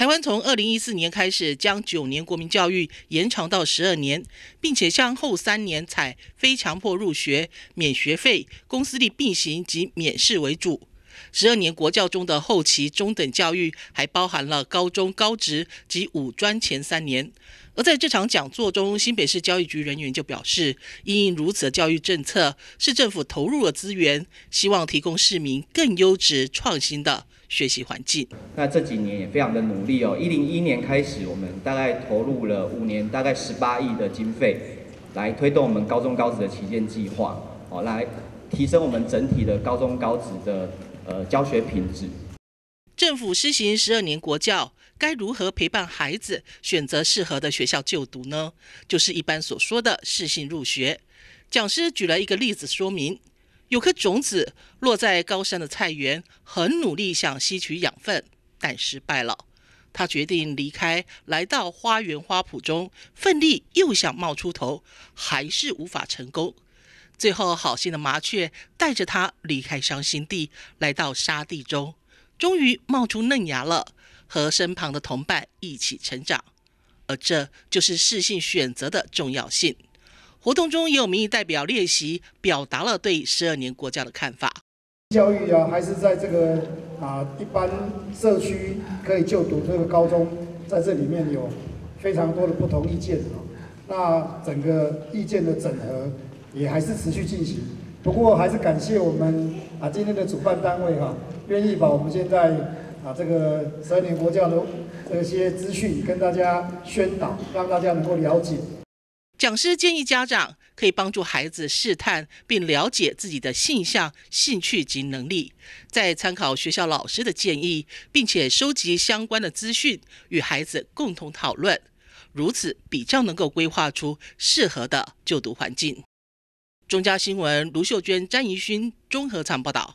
台湾从二零一四年开始将九年国民教育延长到十二年，并且向后三年采非强迫入学、免学费、公私立并行及免试为主。十二年国教中的后期中等教育还包含了高中、高职及五专前三年。而在这场讲座中，新北市教育局人员就表示，因应如此的教育政策，市政府投入了资源，希望提供市民更优质、创新的学习环境。那这几年也非常的努力哦，一零一年开始，我们大概投入了五年，大概十八亿的经费，来推动我们高中高职的旗舰计划，哦，来提升我们整体的高中高职的呃教学品质。政府施行十二年国教，该如何陪伴孩子选择适合的学校就读呢？就是一般所说的适性入学。讲师举了一个例子说明：有颗种子落在高山的菜园，很努力想吸取养分，但失败了。他决定离开，来到花园花圃中，奋力又想冒出头，还是无法成功。最后，好心的麻雀带着他离开伤心地，来到沙地中。终于冒出嫩芽了，和身旁的同伴一起成长，而这就是适性选择的重要性。活动中也有民意代表练习，表达了对十二年国教的看法。教育啊，还是在这个啊一般社区可以就读这个高中，在这里面有非常多的不同意见啊。那整个意见的整合也还是持续进行。不过还是感谢我们啊今天的主办单位哈。愿意把我们现在啊这个十二年国教的这些资讯跟大家宣导，让大家能够了解。讲师建议家长可以帮助孩子试探并了解自己的性向、兴趣及能力，再参考学校老师的建议，并且收集相关的资讯，与孩子共同讨论，如此比较能够规划出适合的就读环境。中嘉新闻卢秀娟、张怡勋综合场报道。